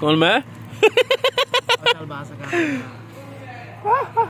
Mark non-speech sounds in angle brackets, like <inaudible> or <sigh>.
कौन मैं? <laughs>